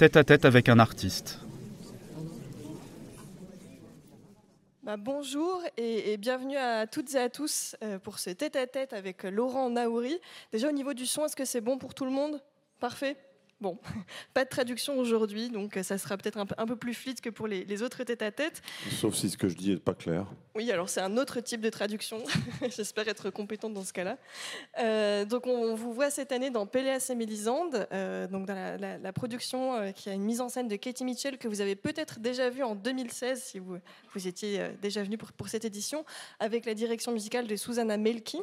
tête à tête avec un artiste. Bah, bonjour et, bienvenue à toutes et à tous euh, pour ce tête à tête avec Laurent Naouri. Déjà au niveau du son, est-ce que c'est bon pour tout le monde? Parfait Bon, pas de traduction aujourd'hui, donc euh, ça sera peut-être un, peu plus fluide que pour les, autres tête-à-tête. Sauf si ce que je dis n'est pas clair. Oui, alors c'est un autre type de traduction. J'espère être compétente dans ce cas-là. Euh, donc on, vous voit cette année dans Péléas et Mélisande, euh, donc dans la, production qui a une mise en scène de Katie Mitchell que vous avez peut-être déjà vue en 2016 si vous, vous étiez déjà venu pour, pour, cette édition, avec la direction musicale de Susanna Melki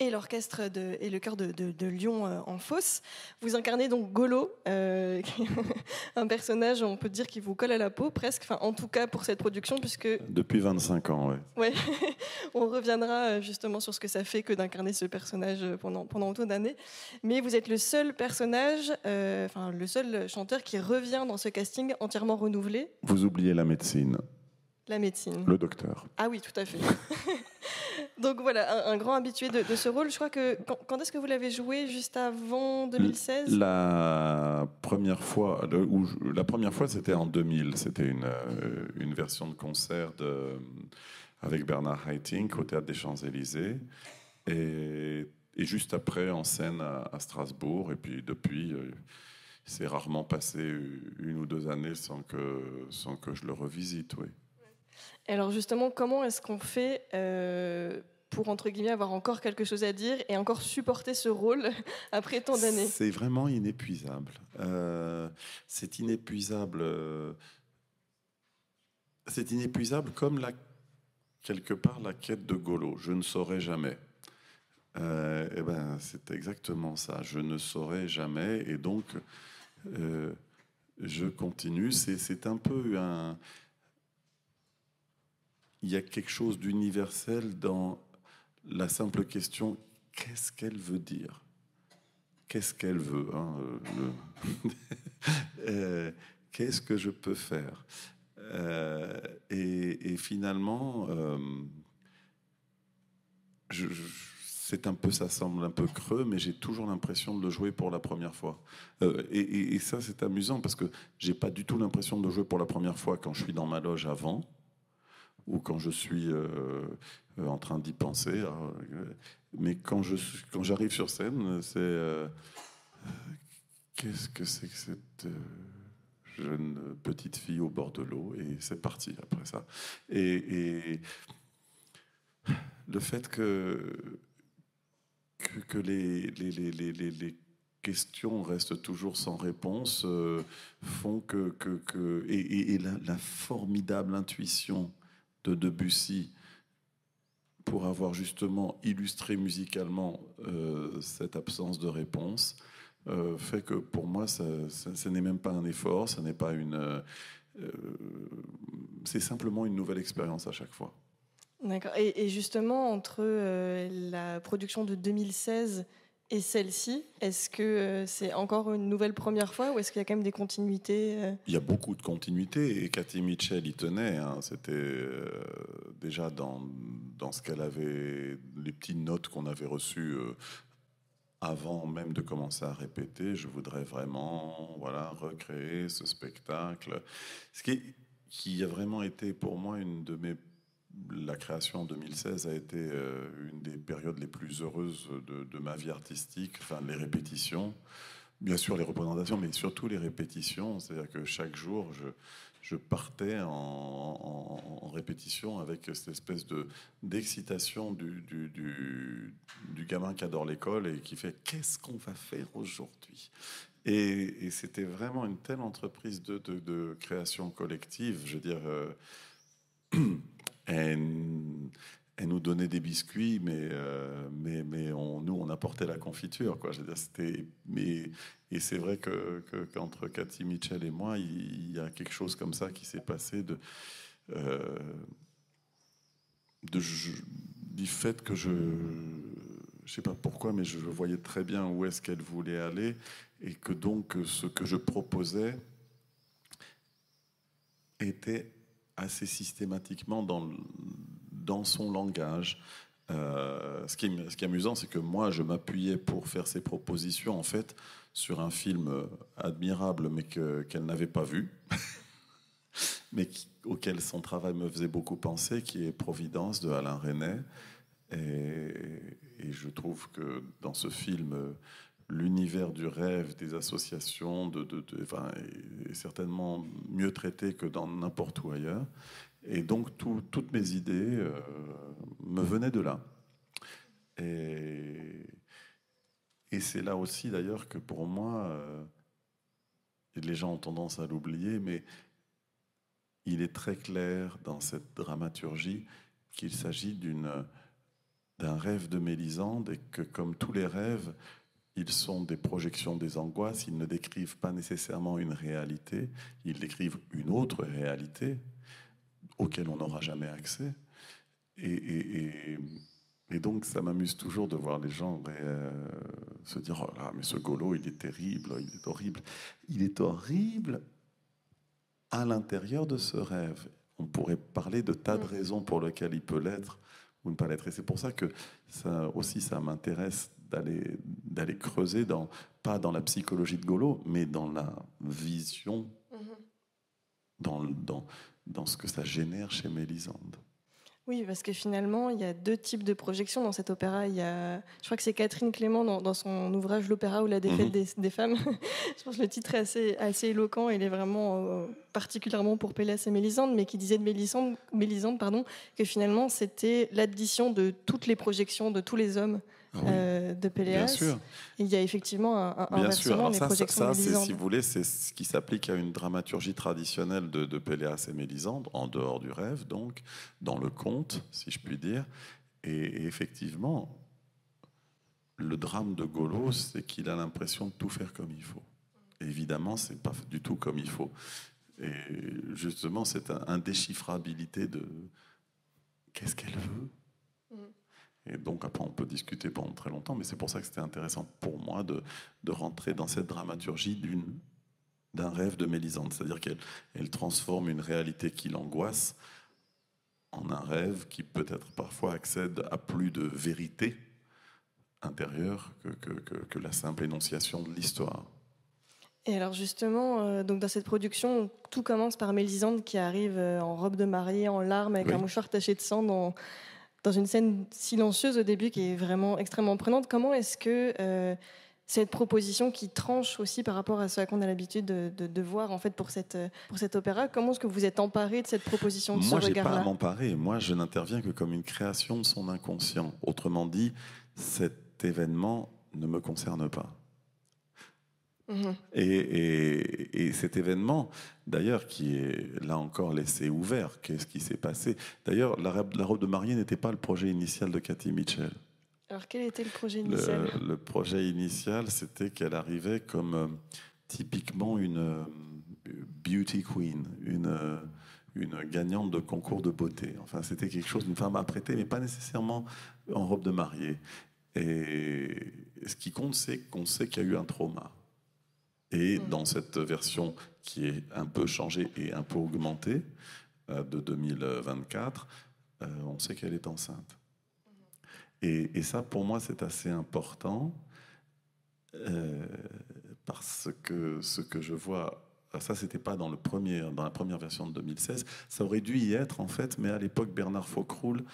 et l'orchestre et le chœur de, Lyon euh, en fosse. Vous incarnez donc Golo, euh, un personnage, on peut dire, qui vous colle à la peau presque, enfin, en tout cas pour cette production, puisque... Depuis 25 ans, oui. Ouais. on reviendra euh, justement sur ce que ça fait que d'incarner ce personnage pendant, pendant autant d'années. Mais vous êtes le seul personnage, enfin le seul chanteur qui revient dans ce casting entièrement renouvelé. Vous oubliez la médecine. La médecine. Le docteur. Ah oui, tout à fait. Donc voilà, un, grand habitué de, ce rôle. Je crois que quand, est-ce que vous l'avez joué? Juste avant 2016 La première fois, la première fois, c'était en 2000. C'était une, euh, une version de concert avec Bernard Haitink au théâtre des Champs-Élysées, et, juste après en scène à, Strasbourg. Et puis depuis. Euh, c'est rarement passé une ou deux années sans que, sans que je le revisite, oui alors justement, comment est-ce qu'on fait euh, pour, entre guillemets, avoir encore quelque chose à dire et encore supporter ce rôle après tant d'années? C'est vraiment inépuisable. Euh, c'est inépuisable. Euh, c'est inépuisable comme la, quelque part la quête de Golo. Je ne saurais jamais. Eh ben, c'est exactement ça. Je ne saurais jamais. Et donc, je continue. C'est un peu un il y a quelque chose d'universel dans la simple question qu'est-ce qu'elle veut dire? Qu'est-ce qu'elle veut hein, euh, euh, Qu'est-ce que je peux faire? Euh, et, finalement, c'est un peu, ça semble un peu creux, mais j'ai toujours l'impression de le jouer pour la première fois. et, et, ça, c'est amusant parce que j'ai pas du tout l'impression de jouer pour la première fois quand je suis dans ma loge avant ou quand je suis euh, en train d'y penser. Hein, mais quand je quand j'arrive sur scène, c'est euh, qu'est-ce que c'est que cette euh, jeune petite fille au bord de l'eau? Et c'est parti après ça. Et, le fait que que, les, les, les, les, questions restent toujours sans réponse font que, que, que et, la, formidable intuition de Debussy pour avoir justement illustré musicalement euh, cette absence de réponse euh, fait que pour moi, ça, n'est même pas un effort, ce n'est pas une, euh, c'est simplement une nouvelle expérience à chaque fois. D'accord. Et, justement, entre la production de 2016 et celle-ci, est-ce que euh, c'est encore une nouvelle première fois ou est-ce qu'il y a quand même des continuités euh Il y a beaucoup de continuités et Cathy Mitchell y tenait. Hein. C'était euh, déjà dans, dans ce qu'elle avait, les petites notes qu'on avait reçues avant même de commencer à répéter. Je voudrais vraiment voilà, recréer ce spectacle. Ce qui, qui a vraiment été pour moi une de mes la création en 2016 a été euh, une des périodes les plus heureuses de, ma vie artistique, enfin les répétitions, bien sûr les représentations, mais surtout les répétitions. C'est-à-dire que chaque jour, je, partais en, répétition avec cette espèce de d'excitation du, du, gamin qui adore l'école et qui fait qu'est-ce qu'on va faire aujourd'hui? Et, c'était vraiment une telle entreprise de, création collective. Je veux dire. Euh, elle, nous donnait des biscuits, mais, euh, mais, mais nous, on apportait la confiture. Quoi. Mais, et c'est vrai que, qu'entre Cathy Mitchell et moi, il, y a quelque chose comme ça qui s'est passé de, euh, du fait que je je sais pas pourquoi, mais je voyais très bien où est-ce qu'elle voulait aller et que donc ce que je proposais était assez systématiquement dans, dans son langage. Euh, ce, qui est, ce, qui est, amusant, c'est que moi, je m'appuyais pour faire ces propositions, en fait, sur un film admirable, mais qu'elle n'avait pas vu, mais auquel son travail me faisait beaucoup penser, qui est Providence de Alain Resnais. Et je trouve que dans ce film, l'univers du rêve, des associations, de, de, enfin, est certainement mieux traité que dans n'importe où ailleurs. Et donc, tout, toutes mes idées euh, me venaient de là. Et, et c'est là aussi, d'ailleurs, que pour moi, euh, les gens ont tendance à l'oublier, mais il est très clair dans cette dramaturgie qu'il s'agit d'un rêve de Mélisande et que, comme tous les rêves, ils sont des projections des angoisses, ils ne décrivent pas nécessairement une réalité, ils décrivent une autre réalité auquel on n'aura jamais accès. Et, donc, ça m'amuse toujours de voir les gens euh, se dire Oh là, mais ce Golo, il est terrible, il est horrible. Il est horrible à l'intérieur de ce rêve. On pourrait parler de tas de mm. raisons pour lesquelles il peut l'être ou ne pas l'être. Et c'est pour ça que ça aussi, ça m'intéresse d'aller d'aller creuser dans pas dans la psychologie de Golo, mais dans la vision, mm-hmm. dans, dans, dans ce que ça génère chez Mélisande. Oui, parce que finalement, il y a deux types de projections dans cet opéra. Il y a, je crois que c'est Catherine Clément dans, son ouvrage L'opéra ou la défaite mhm. des, femmes. je pense que le titre est assez, assez éloquent. Il est vraiment euh, particulièrement pour Pélas et Mélisande, mais qui disait de Mélisande, Mélisande pardon, que finalement, c'était l'addition de toutes les projections de tous les hommes ah euh, de Péléas. Il y a effectivement un, un Bien sûr. Alors ça, ça, si vous voulez, c'est ce qui s'applique à une dramaturgie traditionnelle de, de Péléas et Mélisande, en dehors du rêve, donc, dans le conte, si je puis dire. Et, effectivement, le drame de Golo, c'est qu'il a l'impression de tout faire comme il faut. évidemment, c'est pas du tout comme il faut. Et justement, cette indéchiffrabilité de qu'est-ce qu'elle veut et donc après, on peut discuter pendant très longtemps, mais c'est pour ça que c'était intéressant pour moi de, de rentrer dans cette dramaturgie d'une d'un rêve de Mélisande, c'est-à-dire qu'elle elle transforme une réalité qui l'angoisse en un rêve qui peut-être parfois accède à plus de vérité intérieure que, que, que, la simple énonciation de l'histoire. Et alors justement, euh, donc dans cette production, tout commence par Mélisande qui arrive euh, en robe de mariée, en larmes, avec un mouchoir taché de sang dans, dans une scène silencieuse au début qui est vraiment extrêmement prenante. Comment est-ce que euh, cette proposition qui tranche aussi par rapport à ce qu'on a l'habitude de, voir en fait pour, cette, pour cet opéra, comment est-ce que vous êtes emparé de cette proposition de Moi, je n'ai pas à m'emparer. Moi, je n'interviens que comme une création de son inconscient. Autrement dit, cet événement ne me concerne pas. Mhm. Et, cet événement, d'ailleurs, qui est là encore laissé ouvert, qu'est-ce qui s'est passé? D'ailleurs, la, robe de mariée n'était pas le projet initial de Cathy Mitchell. Alors, quel était le projet initial? le, projet initial, c'était qu'elle arrivait comme euh, typiquement une euh, beauty queen, une, euh, une gagnante de concours de beauté. Enfin, c'était quelque chose d'une femme apprêtée, mais pas nécessairement en robe de mariée. Et ce qui compte, c'est qu'on sait qu'il y a eu un trauma. Et mm. dans cette version qui est un peu changée et un peu augmentée euh, de 2024, euh, on sait qu'elle est enceinte. Mm-hmm. Et, ça, pour moi, c'est assez important euh, parce que ce que je vois, ça, c'était pas dans, le premier, dans la première version de 2016. Ça aurait dû y être en fait, mais à l'époque, Bernard Faucroul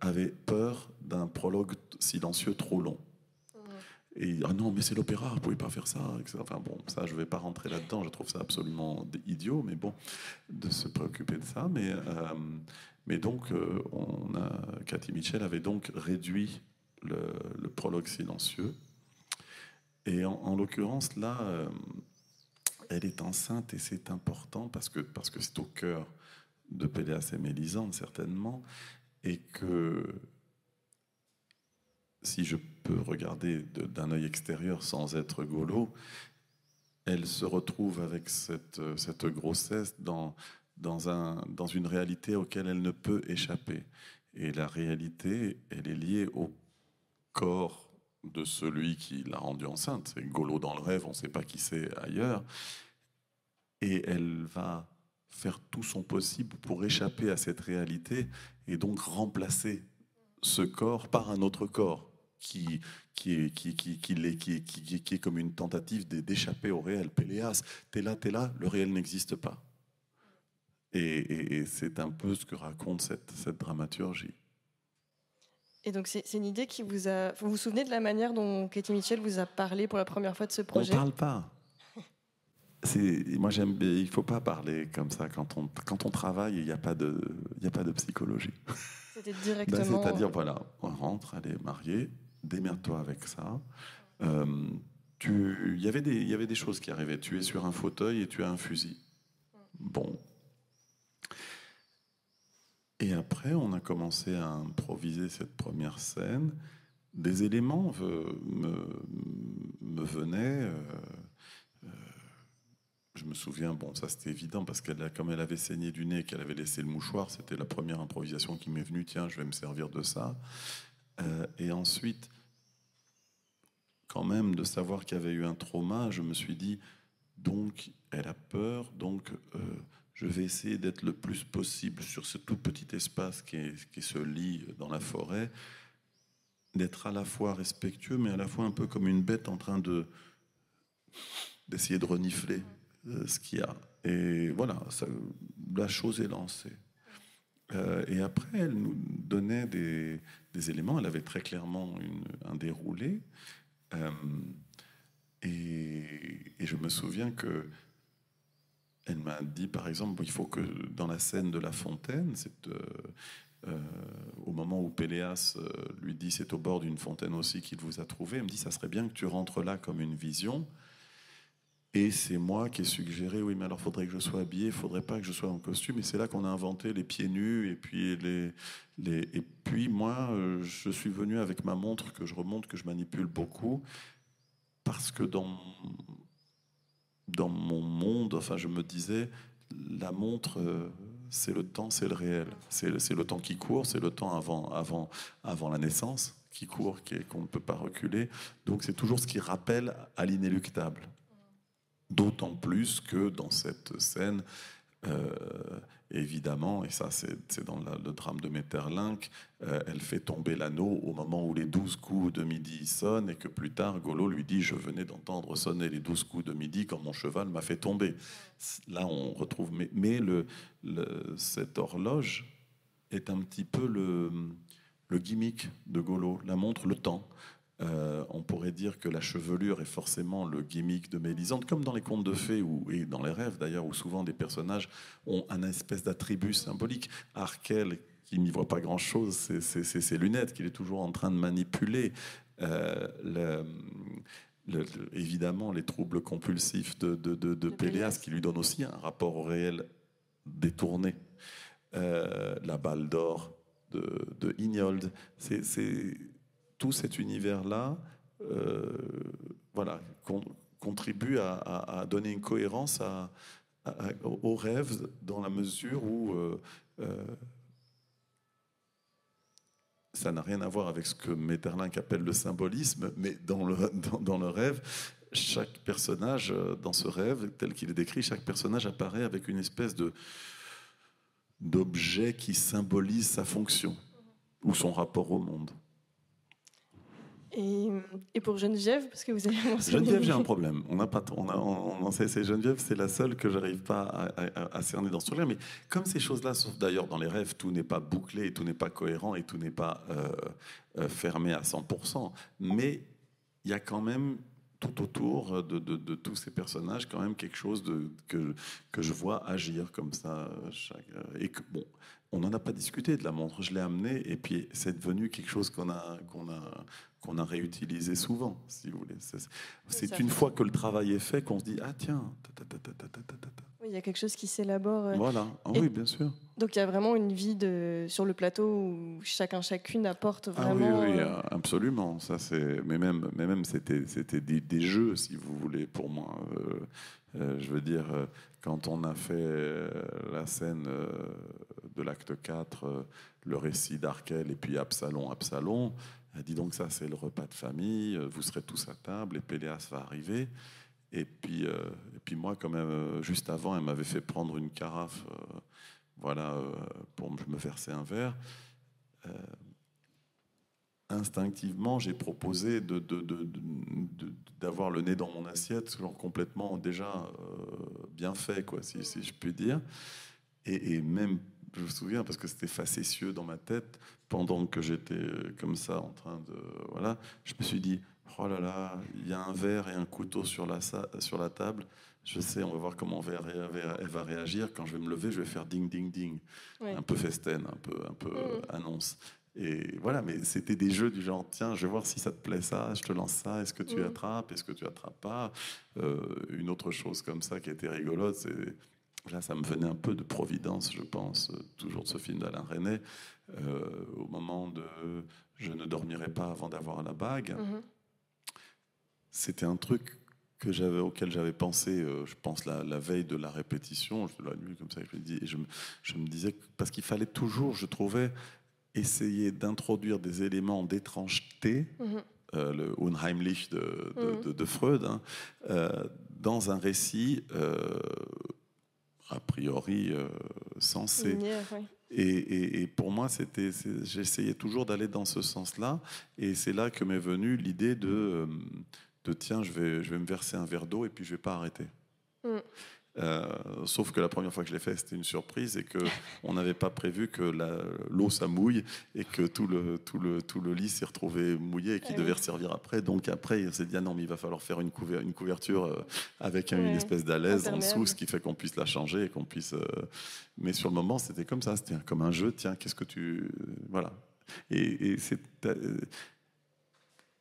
avait peur d'un prologue silencieux trop long. Et ah non, mais c'est l'opéra, vous pouvez pas faire ça, Enfin bon, ça, je vais pas rentrer là-dedans. Je trouve ça absolument idiot, mais bon, de se préoccuper de ça. Mais, euh, mais donc, euh, on a, Cathy Mitchell avait donc réduit le, prologue silencieux. Et en, l'occurrence, là, euh, elle est enceinte et c'est important parce que parce que c'est au cœur de Péléas et Mélisande, certainement, et que si je peux regarder d'un œil extérieur sans être golo, elle se retrouve avec cette, grossesse dans, dans une réalité auquel elle ne peut échapper. Et la réalité, elle est liée au corps de celui qui l'a rendue enceinte. C'est Golo dans le rêve, on ne sait pas qui c'est ailleurs. Et elle va faire tout son possible pour échapper à cette réalité et donc remplacer ce corps par un autre corps qui, qui, est, qui, qui, qui, est, qui, qui, qui est comme une tentative d'échapper au réel. Péléas, t'es là, t'es là, le réel n'existe pas. Et, et, c'est un peu ce que raconte cette, cette dramaturgie. Et donc c'est une idée qui vous a... Vous vous souvenez de la manière dont Katie Mitchell vous a parlé pour la première fois de ce projet? On ne parle pas. Moi, j'aime. Il faut pas parler comme ça quand on quand on travaille. Il n'y a pas de a pas de psychologie. C'était ben, directement. C'est-à-dire voilà, on rentre, elle est mariée, démerde-toi avec ça. Euh, il y avait des choses qui arrivaient. Tu es sur un fauteuil et tu as un fusil. Bon. Et après, on a commencé à improviser cette première scène. Des éléments me, venaient. Euh, je me souviens, bon, ça c'était évident parce qu'elle, comme elle avait saigné du nez, qu'elle avait laissé le mouchoir, c'était la première improvisation qui m'est venue. Tiens, je vais me servir de ça. Euh, et ensuite, quand même, de savoir qu'il y avait eu un trauma, je me suis dit, donc, elle a peur, donc euh, je vais essayer d'être le plus possible sur ce tout petit espace qui, se lit dans la forêt, d'être à la fois respectueux, mais à la fois un peu comme une bête en train de d'essayer de renifler. Euh, ce qu'il y a. Et voilà, la chose est lancée. Euh, et après, elle nous donnait des, éléments. Elle avait très clairement un déroulé. Euh, et, et, je me souviens que elle m'a dit, par exemple, il faut que dans la scène de la fontaine, c'est euh, au moment où Péléas lui dit c'est au bord d'une fontaine aussi qu'il vous a trouvé, elle me dit ça serait bien que tu rentres là comme une vision et c'est moi qui ai suggéré, oui, mais alors faudrait que je sois habillé, il faudrait pas que je sois en costume. Et c'est là qu'on a inventé les pieds nus. Et puis, moi, euh, je suis venu avec ma montre que je remonte, que je manipule beaucoup, parce que dans, dans mon monde, enfin, je me disais, la montre, euh, c'est le temps, c'est le réel. C'est le temps qui court, c'est le temps avant, avant, avant la naissance qui court, qu'on ne peut pas reculer. Donc c'est toujours ce qui rappelle à l'inéluctable. D'autant plus que dans cette scène, euh, évidemment, et ça c'est dans le drame de Metterlinck, euh, elle fait tomber l'anneau au moment où les douze coups de midi sonnent et que plus tard Golo lui dit je venais d'entendre sonner les douze coups de midi quand mon cheval m'a fait tomber. Là on retrouve, mais, cette horloge est un petit peu le gimmick de Golo, la montre le temps. Euh, on pourrait dire que la chevelure est forcément le gimmick de Mélisande, comme dans les contes de fées ou, et dans les rêves d'ailleurs, où souvent des personnages ont un espèce d'attribut symbolique. Arkel, qui n'y voit pas grand-chose, c'est ses lunettes qu'il est toujours en train de manipuler. Euh, évidemment, les troubles compulsifs de, de, Péléas, qui lui donnent aussi un rapport au réel détourné. Euh, la balle d'or de, de Ignold, c'est tout cet univers-là euh, voilà, contribue à, donner une cohérence au rêve dans la mesure où euh, euh, ça n'a rien à voir avec ce que Metterlinck appelle le symbolisme, mais dans le, dans, le rêve, chaque personnage, dans ce rêve, tel qu'il est décrit, chaque personnage apparaît avec une espèce de d'objet qui symbolise sa fonction ou son rapport au monde. Et, et, pour Geneviève, parce que vous avez Geneviève, j'ai un problème. On pas, a, on, c'est Geneviève, c'est la seule que j'arrive pas à, à, cerner dans ce truc Mais comme ces choses-là, sauf d'ailleurs dans les rêves, tout n'est pas bouclé, tout n'est pas cohérent et tout n'est pas euh, euh, fermé à 100%. Mais il y a quand même tout autour de, de, de, tous ces personnages, quand même quelque chose de, que, que je vois agir comme ça. Chaque, et que, bon, on n'en a pas discuté de la montre, je l'ai amené et puis c'est devenu quelque chose qu'on a, qu'on a, qu'on a réutilisé souvent, si vous voulez. C'est une fois que le travail est fait qu'on se dit ah tiens. Oui, il y a quelque chose qui s'élabore. Euh, voilà, ah oui, bien sûr. Donc il y a vraiment une vie de, sur le plateau où chacun chacune apporte vraiment. Ah oui, oui, euh, absolument. Ça c'est, mais même, mais même c'était, c'était des, jeux, si vous voulez, pour moi. Euh, je veux dire, quand on a fait la scène de l'acte 4, le récit d'Arkel et puis Absalom, Absalom. Elle dit donc ça c'est le repas de famille, euh, vous serez tous à table et Péléas va arriver. Et puis, euh, et puis moi quand même, euh, juste avant, elle m'avait fait prendre une carafe, voilà, pour me verser un verre. instinctivement, j'ai proposé d'avoir le nez dans mon assiette, complètement déjà bien fait, quoi, si, je puis dire. Et, même, je me souviens, parce que c'était facétieux dans ma tête, pendant que j'étais comme ça en train de... Voilà, je me suis dit, oh là là, il y a un verre et un couteau sur la, sur la table. Je sais, on va voir comment elle va réagir. Quand je vais me lever, je vais faire ding, ding, ding. Un peu festen, un peu, un peu mmh. annonce. Et voilà, mais c'était des jeux du genre, tiens, je vais voir si ça te plaît ça, je te lance ça, est-ce que tu mm. attrapes, est-ce que tu attrapes pas? Euh, Une autre chose comme ça qui était rigolote, c'est là, ça me venait un peu de Providence, je pense, toujours de ce film d'Alain René, euh, au moment de Je ne dormirai pas avant d'avoir la bague. Mm-hmm. C'était un truc que j'avais auquel j'avais pensé, euh, je pense la, veille de la répétition, la nuit comme ça, je me, dis, et je, je me disais parce qu'il fallait toujours, je trouvais, essayer d'introduire des éléments d'étrangeté, mhm. euh, le Unheimlich de, de, mhm. Freud, hein, euh, dans un récit euh, a priori sensé. Et, et, pour moi, c'était, j'essayais toujours d'aller dans ce sens-là, et c'est là que m'est venue l'idée de, de tiens, je vais, je vais me verser un verre d'eau et puis je vais pas arrêter. Mhm. Euh, sauf que la première fois que je l'ai fait, c'était une surprise et qu'on n'avait pas prévu que l'eau ça mouille et que tout le, tout le, tout le lit s'est retrouvé mouillé et qu'il ah devait servir après. Donc après, il s'est dit ah non, mais il va falloir faire une, couverture, une couverture euh, avec une espèce d'alaise en dessous, ce qui fait qu'on puisse la changer et qu'on puisse. Euh, mais sur le moment, c'était comme ça, c'était comme un jeu. Tiens, qu'est-ce que tu. Voilà. Et, et c'est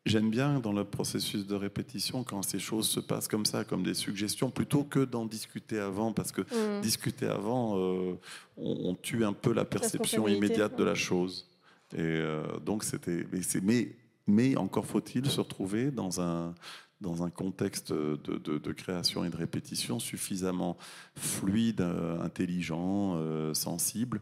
J'aime bien dans le processus de répétition quand ces choses se passent comme ça, comme des suggestions, plutôt que d'en discuter avant, parce que mm. discuter avant, euh, on, tue un peu la perception immédiate de la chose. Et euh, donc c'était, mais, mais, encore faut-il se retrouver dans un dans un contexte de, de, création et de répétition suffisamment fluide, intelligent, euh, sensible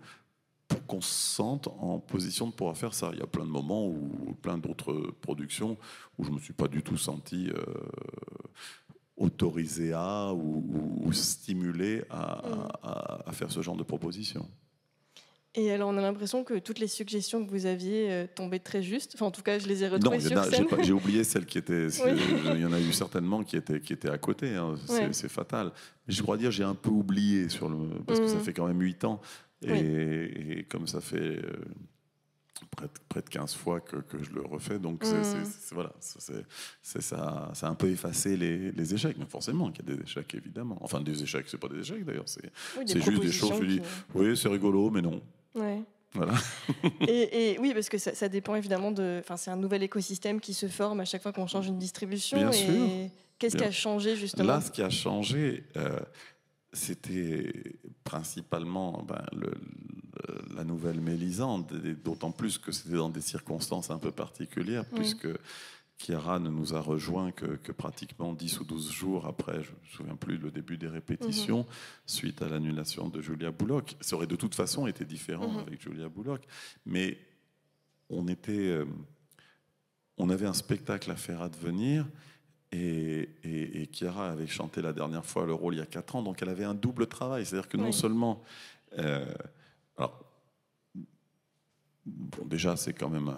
pour qu'on se sente en position de pouvoir faire ça. Il y a plein de moments ou plein d'autres productions où je me suis pas du tout senti euh, autorisé à ou, stimulé à, faire ce genre de proposition. Et alors, on a l'impression que toutes les suggestions que vous aviez euh, tombaient très justes. Enfin, en tout cas, je les ai retrouvées sur scène. J'ai oublié celles qui étaient. Il y en a eu certainement qui étaient, qui étaient à côté. Hein. C'est fatal. Mais je crois dire, j'ai un peu oublié sur le parce que ça mm. fait quand même 8 ans. Et, comme ça fait euh, près, de, près, de 15 fois que, que je le refais, donc c'est, mm. voilà, c'est, ça, ça a un peu effacé les, les échecs, mais forcément qu'il y a des échecs évidemment. Enfin, des échecs, c'est pas des échecs d'ailleurs, c'est, juste des choses. Je dis, oui, c'est rigolo, mais non. Voilà. et, oui, parce que ça, dépend évidemment de. Enfin, c'est un nouvel écosystème qui se forme à chaque fois qu'on change une distribution. Bien et sûr. Qu'est-ce qui a changé justement? Là, ce qui a changé, euh, c'était principalement ben, la nouvelle Mélisande, d'autant plus que c'était dans des circonstances un peu particulières, puisque Chiara ne nous a rejoint que, pratiquement 10 ou 12 jours après, je ne me souviens plus, le début des répétitions, mhm. suite à l'annulation de Julia Bullock. Ça aurait de toute façon été différent mhm. avec Julia Bullock, mais on était... Euh, on avait un spectacle à faire advenir et, et, Chiara avait chanté la dernière fois le rôle il y a 4 ans, donc elle avait un double travail. C'est-à-dire que non seulement. Euh, alors, bon, déjà, c'est quand même.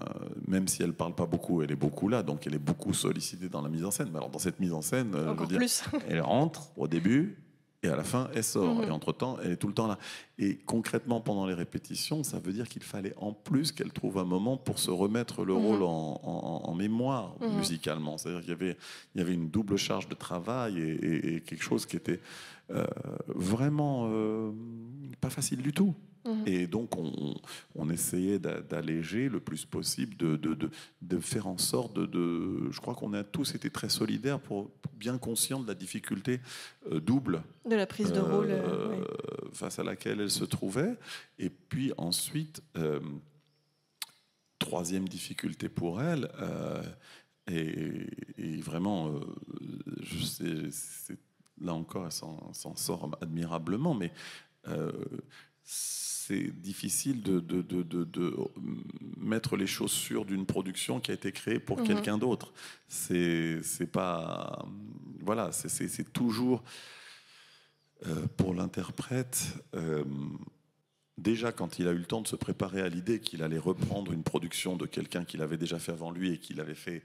même si elle parle pas beaucoup, elle est beaucoup là, donc elle est beaucoup sollicitée dans la mise en scène. Mais alors, dans cette mise en scène, euh, je veux dire, elle rentre au début, et à la fin, elle sort. Mhm. Et entre-temps, elle est tout le temps là. Et concrètement, pendant les répétitions, ça veut dire qu'il fallait en plus qu'elle trouve un moment pour se remettre le mhm. rôle en, mémoire mhm. musicalement. C'est-à-dire qu'il y avait, il y avait une double charge de travail et, quelque chose qui était euh, vraiment euh, pas facile du tout. Mhm. Et donc, on, essayait d'alléger le plus possible, de, de, faire en sorte de. je crois qu'on a tous été très solidaires, pour, bien conscients de la difficulté euh, double. De la prise de rôle. Euh, face à laquelle elle se trouvait. Et puis ensuite, euh, troisième difficulté pour elle, et, vraiment, je sais, là encore, elle s'en sort admirablement, mais c'est difficile de, de, de, de, mettre les chaussures d'une production qui a été créée pour mhm. quelqu'un d'autre. C'est pas. Voilà, c'est toujours. Euh, pour l'interprète, euh, déjà quand il a eu le temps de se préparer à l'idée qu'il allait reprendre une production de quelqu'un qu'il avait déjà fait avant lui et qu'il avait fait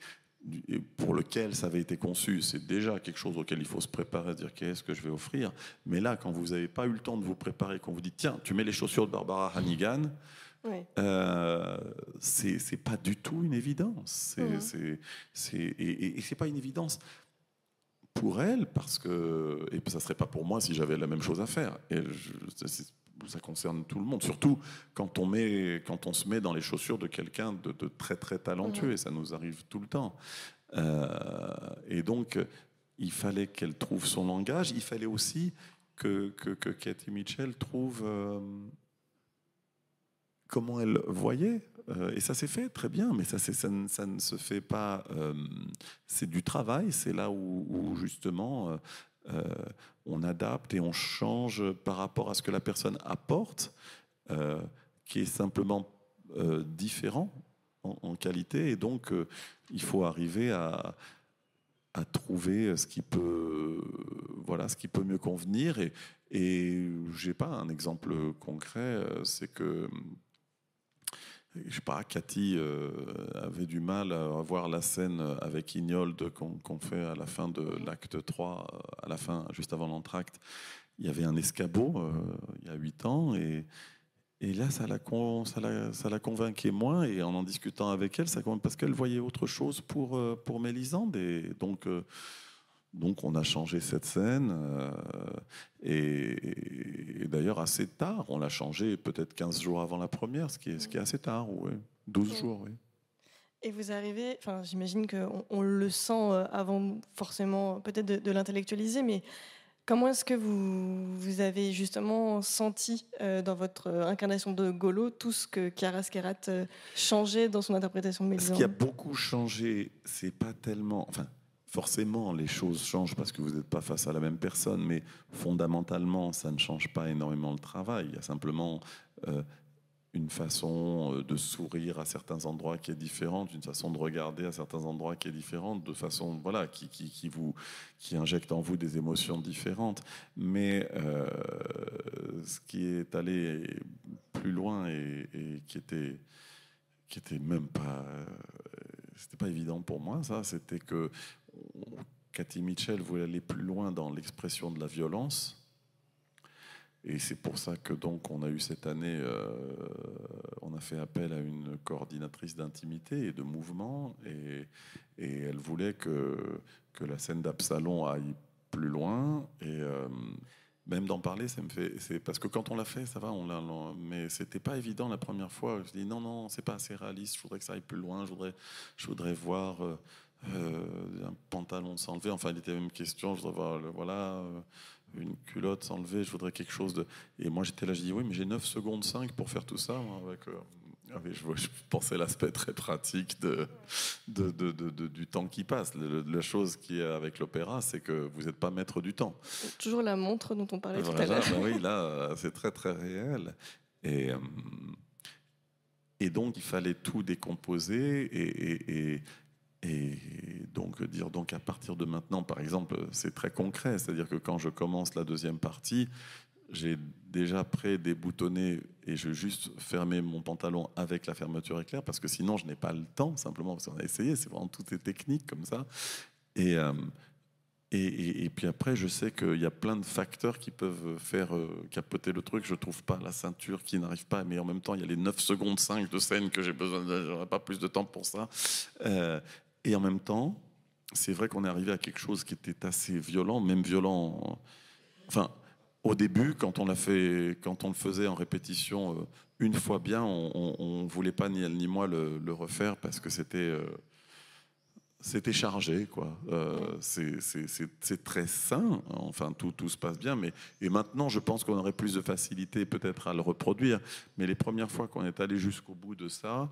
pour lequel ça avait été conçu, c'est déjà quelque chose auquel il faut se préparer, à dire qu'est-ce que je vais offrir? Mais là, quand vous n'avez pas eu le temps de vous préparer, qu'on vous dit tiens, tu mets les chaussures de Barbara Hannigan, euh, c'est pas du tout une évidence. C'est, c'est, et, et, c'est pas une évidence pour elle parce que et ça serait pas pour moi si j'avais la même chose à faire. Et ça concerne tout le monde, surtout quand on, met, quand on se met dans les chaussures de quelqu'un de, très très talentueux, et ça nous arrive tout le temps. Euh, et donc, il fallait qu'elle trouve son langage, il fallait aussi que, que, que Katie Mitchell trouve euh, comment elle voyait. Euh, et ça s'est fait très bien, mais ça, ne se fait pas. c'est du travail, c'est là où, justement euh, on adapte et on change par rapport à ce que la personne apporte, euh, qui est simplement euh, différent en, qualité. Et donc, il faut arriver à, trouver ce qui peut, voilà, ce qui peut mieux convenir. Et, et j'ai pas un exemple concret, c'est que je sais pas, Cathy euh, avait du mal à voir la scène avec Ignold qu'on fait à la fin de l'acte 3, euh, à la fin, juste avant l'entracte. Il y avait un escabeau euh, il y a huit ans et, et là, ça la, la convainquait moins et en en discutant avec elle, ça parce qu'elle voyait autre chose pour, pour Mélisande et donc donc on a changé cette scène euh, et, d'ailleurs assez tard. On l'a changé peut-être 15 jours avant la première, ce qui est, ce qui est assez tard, oui. 12 jours, oui. Et vous arrivez, enfin j'imagine qu'on on le sent euh, avant forcément peut-être de, l'intellectualiser, mais comment est-ce que vous, vous avez justement senti euh, dans votre incarnation de Golo tout ce que Chiara changeait dans son interprétation de Mélisande Ce qui a beaucoup changé, c'est pas tellement... Enfin, forcément, les choses changent parce que vous n'êtes pas face à la même personne, mais fondamentalement, ça ne change pas énormément le travail. Il y a simplement euh, une façon euh, de sourire à certains endroits qui est différente, une façon de regarder à certains endroits qui est différente, de façon voilà qui, qui, vous qui injecte en vous des émotions différentes. Mais euh, ce qui est allé plus loin et, qui était qui était même pas c'était pas évident pour moi ça c'était que Cathy Mitchell voulait aller plus loin dans l'expression de la violence. Et c'est pour ça que donc on a eu cette année, euh, on a fait appel à une coordinatrice d'intimité et de mouvement, et, elle voulait que, que la scène d'Absalon aille plus loin. Et euh, même d'en parler, ça me fait, c'est parce que quand on l'a fait, ça va, on l'a, mais c'était pas évident la première fois. Je dis non, non, c'est pas assez réaliste. Je voudrais que ça aille plus loin. Je voudrais, je voudrais voir. Euh, euh, un pantalon s'enlever. Enfin, il était même question, je voudrais voir, voilà, euh, une culotte s'enlever, je voudrais quelque chose de. Et moi, j'étais là, je dis oui, mais j'ai 9 secondes 5 pour faire tout ça. avec, euh, ah je, pensais l'aspect très pratique de, de, de, du temps qui passe. la chose qui est avec l'opéra, c'est que vous n'êtes pas maître du temps. Toujours la montre dont on parlait tout à l'heure. Ben oui, là, c'est très, très réel. Et. Et donc, il fallait tout décomposer et, et, et donc dire donc à partir de maintenant, par exemple, c'est très concret, c'est-à-dire que quand je commence la deuxième partie, j'ai déjà prêt déboutonné et je veux juste fermer mon pantalon avec la fermeture éclair parce que sinon je n'ai pas le temps simplement parce qu'on a essayé, c'est vraiment tout est technique comme ça. Euh, et, et, et, puis après, je sais qu'il y a plein de facteurs qui peuvent faire euh, capoter le truc. Je trouve pas la ceinture qui n'arrive pas, mais en même temps, il y a les 9 secondes 5 de scène que j'ai besoin, j'aurais pas plus de temps pour ça. Euh, et en même temps, c'est vrai qu'on est arrivé à quelque chose qui était assez violent, même violent. Enfin, au début, quand on fait, quand on le faisait en répétition euh, une fois bien, on ne voulait pas ni elle ni moi le, refaire parce que c'était euh, c'était chargé, quoi. Euh, c'est très sain, enfin tout, tout se passe bien, mais et maintenant je pense qu'on aurait plus de facilité peut-être à le reproduire, mais les premières fois qu'on est allé jusqu'au bout de ça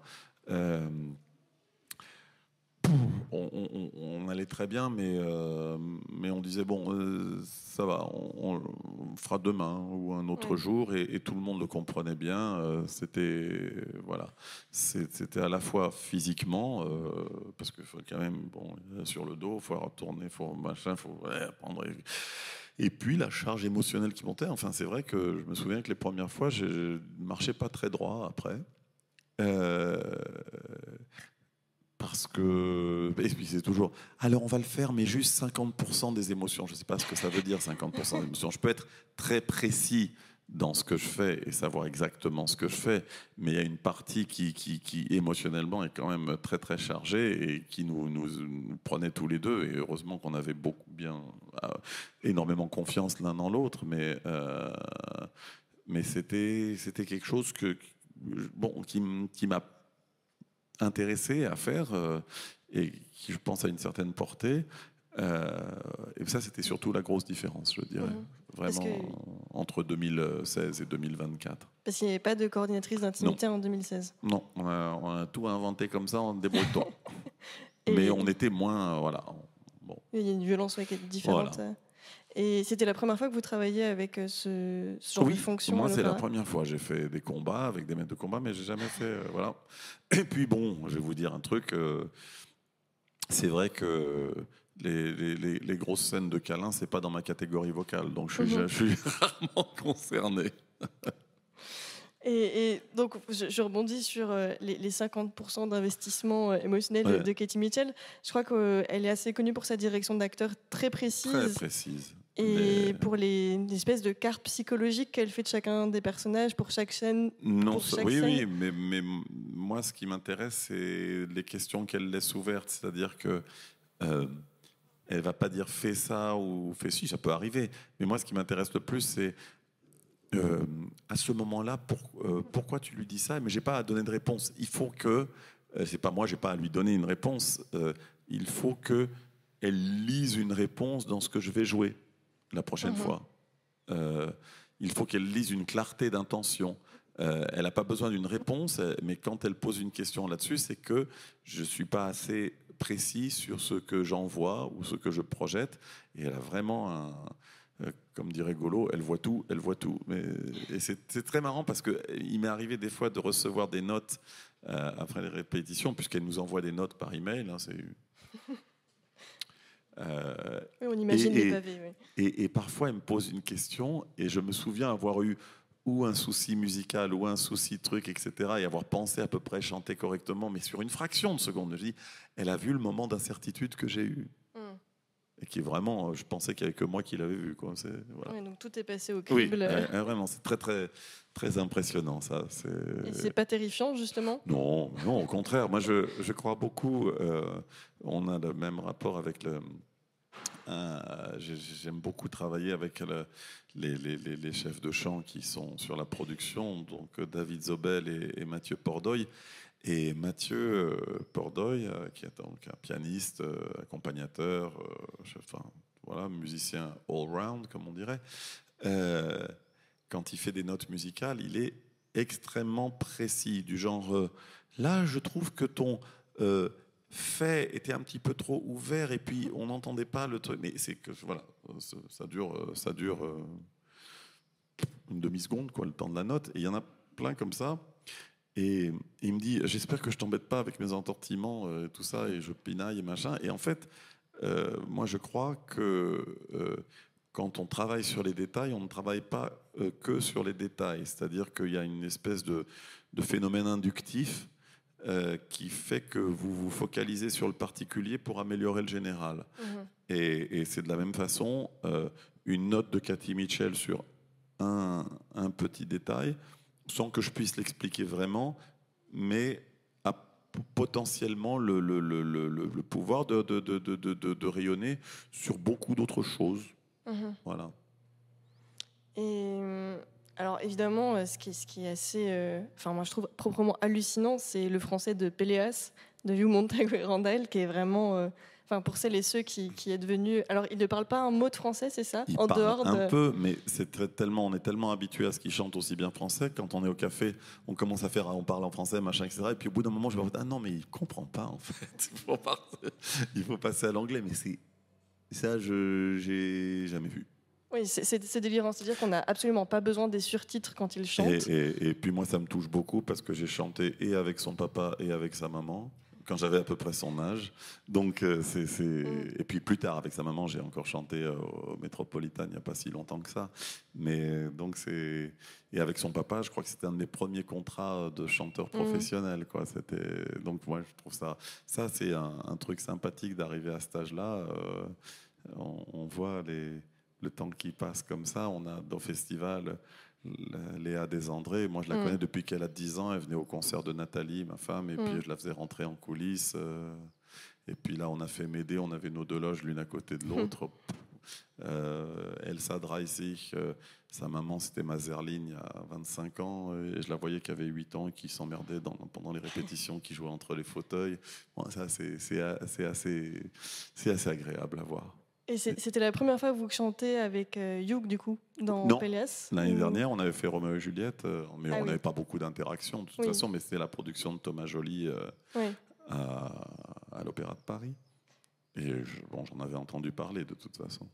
on, allait très bien, mais, euh, mais on disait bon, euh, ça va, on, fera demain ou un autre jour, et, tout le monde le comprenait bien. Euh, c'était voilà, c'était à la fois physiquement, parce qu'il faut quand même bon sur le dos, faut retourner, faut machin, faut prendre. Et puis la charge émotionnelle qui montait. Enfin, c'est vrai que je me souviens que les premières fois, je ne marchais pas très droit après. Euh, parce que. Et puis c'est toujours. Alors on va le faire, mais juste 50% des émotions. Je ne sais pas ce que ça veut dire, 50% des émotions. Je peux être très précis dans ce que je fais et savoir exactement ce que je fais, mais il y a une partie qui, qui, qui émotionnellement est quand même très très chargée et qui nous, nous, prenait tous les deux. Et heureusement qu'on avait beaucoup bien, euh, énormément confiance l'un dans l'autre, mais, euh, mais c'était, c'était quelque chose que, bon, qui, qui m'a intéressé à faire euh, et qui, je pense, a une certaine portée. Euh, et ça, c'était surtout la grosse différence, je dirais, mhm. vraiment entre 2016 et 2024. Parce qu'il n'y avait pas de coordinatrice d'intimité en 2016. Non, on a, tout inventé comme ça en débrouillant. Mais on était moins, voilà. Bon. Il y a une violence qui est différente. Et c'était la première fois que vous travailliez avec euh, ce, genre de fonction Moi, c'est la première fois. J'ai fait des combats avec des maîtres de combat, mais j'ai jamais fait. Euh, voilà. Et puis, bon, je vais vous dire un truc. c'est vrai que les, grosses scènes de câlins, c'est pas dans ma catégorie vocale, donc je suis, mhm. je suis rarement concerné. Et, donc, je, rebondis sur euh, les, 50% d'investissement euh, émotionnel de, Katie Mitchell. Je crois qu'elle est assez connue pour sa direction d'acteur très précise. Très précise. Et pour les, espèces de cartes psychologiques qu'elle fait de chacun des personnages pour chaque chaîne. Non, oui, oui, mais, mais, moi, ce qui m'intéresse, c'est les questions qu'elle laisse ouvertes. C'est-à-dire que euh, elle va pas dire fais ça ou fais ci, ça peut arriver. Mais moi, ce qui m'intéresse le plus, c'est euh, à ce moment-là, euh, pourquoi tu lui dis ça? Mais j'ai pas à donner de réponse. Il faut que, euh, c'est pas moi, j'ai pas à lui donner une réponse. il faut que elle lise une réponse dans ce que je vais jouer la prochaine mhm. fois. il faut qu'elle lise une clarté d'intention. elle n'a pas besoin d'une réponse, mais quand elle pose une question là-dessus, c'est que je ne suis pas assez précis sur ce que j'envoie ou ce que je projette. Et elle a vraiment un, euh, comme dirait Golo, elle voit tout, elle voit tout. Mais, et c'est très marrant parce qu'il m'est arrivé des fois de recevoir des notes euh, après les répétitions, puisqu'elle nous envoie des notes par email. Hein, c'est euh, on imagine et, pavés. Et, et, parfois, elle me pose une question et je me souviens avoir eu ou un souci musical ou un souci truc, etc., et avoir pensé à peu près chanter correctement, mais sur une fraction de seconde. Je dis, elle a vu le moment d'incertitude que j'ai eu. Et qui vraiment, euh, je pensais qu'il n'y avait que moi qui l'avais vu. Quoi. Voilà. donc tout est passé au crible. Oui, vraiment, c'est très, très, très impressionnant. Ça. Et c'est pas terrifiant, justement? Non, non, au contraire. Moi, je, je crois beaucoup. Euh, on a le même rapport avec le. J'aime beaucoup travailler avec le, les, les, les, chefs de chant qui sont sur la production, donc David Zobel et, Mathieu Pordoy. Et Mathieu euh, Pordoy, euh, qui est donc un pianiste, euh, accompagnateur, voilà, musicien all-round, comme on dirait, quand il fait des notes musicales, il est extrêmement précis, du genre, là, je trouve que ton fait était un petit peu trop ouvert et puis on n'entendait pas le truc. Mais c'est que voilà, ça dure, ça dure une demi seconde quoi, le temps de la note. Et il y en a plein comme ça. Et il me dit, j'espère que je t'embête pas avec mes entortillements, euh, tout ça, et je pinaille et machin. Et en fait, euh, moi je crois que quand on travaille sur les détails, on ne travaille pas que sur les détails. C'est-à-dire qu'il y a une espèce de, de phénomène inductif euh, qui fait que vous vous focalisez sur le particulier pour améliorer le général. Mhm. Et, c'est de la même façon, euh, une note de Cathy Mitchell sur un, un, petit détail, sans que je puisse l'expliquer vraiment, mais a potentiellement le, le, le, le pouvoir de, de, de, de, rayonner sur beaucoup d'autres choses. Mhm. Voilà. Et alors évidemment, euh, ce qui, ce qui est assez, euh, enfin moi je trouve proprement hallucinant, c'est le français de Péléas, de Hugh Montagu Randall, qui est vraiment, euh, enfin pour celles et ceux qui, qui est devenu, alors il ne parle pas un mot de français, c'est ça? Il en parle dehors un peu, mais c'est tellement, on est tellement habitué à ce qu'il chante aussi bien français. Quand on est au café, on commence à faire, on parle en français, machin, etc. Et puis au bout d'un moment, je me dis ah non mais il comprend pas en fait. Il faut, passer à l'anglais, mais c'est ça, je j'ai jamais vu. Oui, c'est délirant. C'est-à-dire qu'on n'a absolument pas besoin des surtitres quand il chante. Et, puis moi, ça me touche beaucoup parce que j'ai chanté et avec son papa et avec sa maman. Quand j'avais à peu près son âge. Donc, euh, c'est, c'est- Mm. Et puis plus tard, avec sa maman, j'ai encore chanté euh, au Métropolitain il n'y a pas si longtemps que ça. Mais euh, donc, c'est. Et avec son papa, je crois que c'était un de mes premiers contrats de chanteur professionnel. Quoi. C'était... Donc, moi, je trouve ça. Ça, c'est un, un truc sympathique d'arriver à cet âge-là. Euh, on, on voit les, le temps qui passe comme ça. On a dans le festival. Léa Desandré, moi je la Mm. connais depuis qu'elle a 10 ans, elle venait au concert de Nathalie, ma femme, et Mm. puis je la faisais rentrer en coulisses. euh, et puis là, on a fait m'aider, on avait nos deux loges l'une à côté de l'autre. Euh, Elsa Dreisig, euh, sa maman c'était Mazerline il y a 25 ans, et je la voyais qui avait 8 ans et qui s'emmerdait pendant les répétitions, qui jouait entre les fauteuils. Bon, ça, assez, c'est assez agréable à voir. Et c'était la première fois que vous chantez avec euh, Hugh, du coup, dans Non. Pélias L'année ou- dernière, on avait fait Roméo et Juliette, euh, mais Ah on oui. n'avait pas beaucoup d'interactions de toute Oui. façon, mais c'était la production de Thomas Joly euh, Oui. à, à l'Opéra de Paris. Et je- bon, j'en avais entendu parler de toute façon.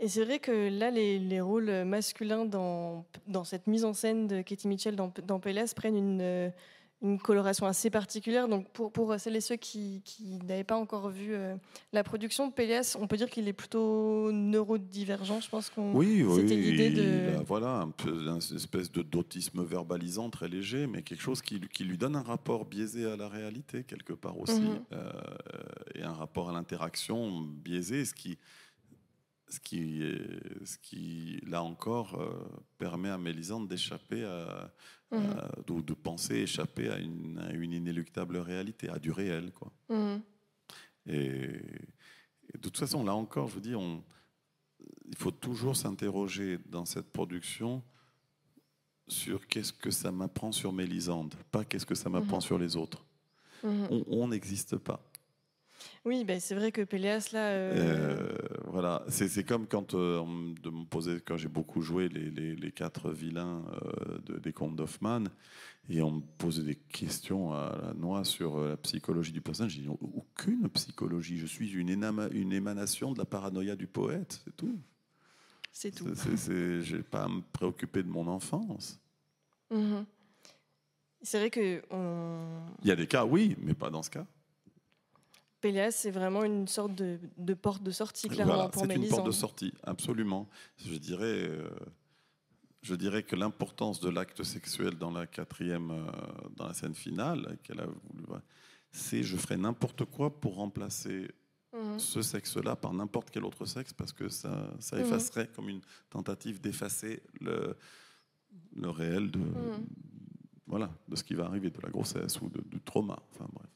Et c'est vrai que là, les, les rôles masculins dans, dans cette mise en scène de Katie Mitchell dans, dans Pélias prennent une, euh, une coloration assez particulière. Donc, pour, pour celles et ceux qui, qui n'avaient pas encore vu euh, la production, Pélias, on peut dire qu'il est plutôt neurodivergent. Je pense qu'on. Oui, oui, C'était l'idée de- il a, voilà, un peu, une espèce de d'autisme verbalisant très léger, mais quelque chose qui, qui lui donne un rapport biaisé à la réalité quelque part aussi, Mhm. euh, et un rapport à l'interaction biaisé, ce qui, ce qui, ce qui là encore euh, permet à Mélisande d'échapper à, Mhm. à- de, de penser échapper à une, à une inéluctable réalité, à du réel, quoi. Mhm. Et, et de toute façon, là encore, je vous dis, on, il faut toujours s'interroger dans cette production sur qu'est-ce que ça m'apprend sur Mélisande, pas qu'est-ce que ça m'apprend Mhm. sur les autres. Mhm. On n'existe pas. Oui, ben, c'est vrai que Pélias, là. euh, Euh, voilà, c'est c'est comme quand euh, on me- quand j'ai beaucoup joué les, les- les quatre vilains de- des contes d'Hoffmann, et on me posait des questions à la noix sur la psychologie du personnage. J'ai dit aucune psychologie. Je suis une, énama- une émanation de la paranoïa du poète, c'est tout. c'est tout. C'est- J'ai pas à me préoccuper de mon enfance. Mhm. C'est vrai que on... Il y a des cas, oui, mais pas dans ce cas. Pélias, c'est vraiment une sorte de, de porte de sortie, clairement, Voilà, pour c'est une porte de sortie, absolument. Je dirais, euh, je dirais que l'importance de l'acte sexuel dans la quatrième, euh, dans la scène finale, qu'elle a voulu, ouais, c'est je ferai n'importe quoi pour remplacer Mhm. ce sexe-là par n'importe quel autre sexe parce que ça, ça Mhm. effacerait comme une tentative d'effacer le, le réel de, Mhm. voilà, de ce qui va arriver, de la grossesse ou de- du trauma. Enfin, bref.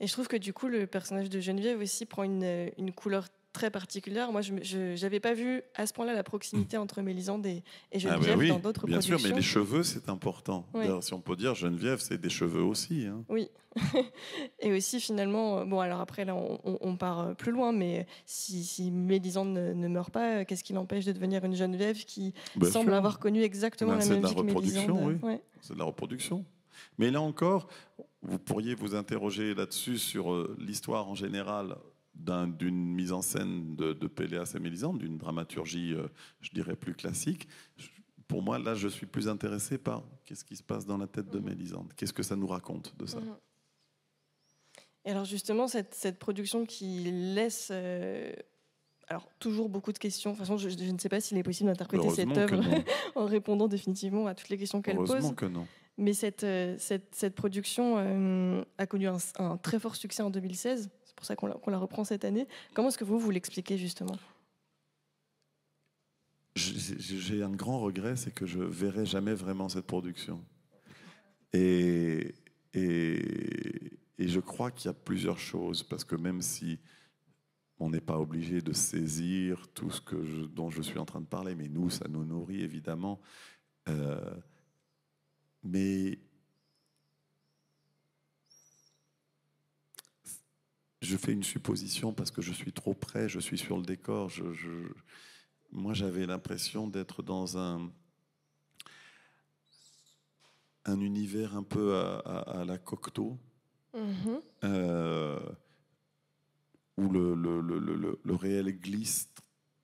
Et je trouve que du coup, le personnage de Geneviève aussi prend une, une couleur très particulière. Moi, je n'avais pas vu à ce point-là la proximité entre Mélisande et, et Ah Geneviève oui, dans d'autres bien productions. sûr, mais les cheveux, c'est important. Oui. Si on peut dire, Geneviève, c'est des cheveux aussi. hein. Oui. et aussi, finalement, euh, bon, alors après, là, on, part euh, plus loin, mais si, si Mélisande ne, ne meurt pas, euh, qu'est-ce qui l'empêche de devenir une Geneviève qui semble sûr. avoir connu exactement Ben, la c'est même de la vie que reproduction, Mélisande? oui. Ouais. c'est de la reproduction. Mais là encore, vous pourriez vous interroger là-dessus sur euh, l'histoire en général d'un- d'une mise en scène de, de Péléas et Mélisande, d'une dramaturgie, euh, je dirais, plus classique. Je- Pour moi, là, je suis plus intéressé par qu'est-ce qui se passe dans la tête de Mhm. Mélisande. Qu'est-ce que ça nous raconte de ça? Mhm. Et alors justement, cette, cette production qui laisse euh, alors toujours beaucoup de questions. De toute façon, je, je ne sais pas s'il est possible d'interpréter cette Heureusement œuvre en répondant définitivement à toutes les questions qu'elle Heureusement pose. que non. Mais cette, euh, cette, cette production euh, a connu un, très fort succès en 2016. C'est pour ça qu'on la, reprend cette année. Comment est-ce que vous, vous l'expliquez justement? J'ai un grand regret, c'est que je verrai jamais vraiment cette production. Et, et, et je crois qu'il y a plusieurs choses, parce que même si on n'est pas obligé de saisir tout ce que dont je suis en train de parler, mais nous, ça nous nourrit évidemment. Euh, mais je fais une supposition parce que je suis trop près, je suis sur le décor. Je, je- moi, j'avais l'impression d'être dans un, un univers un peu à, à- à la Cocteau, Mhm. euh, où le, le- réel glisse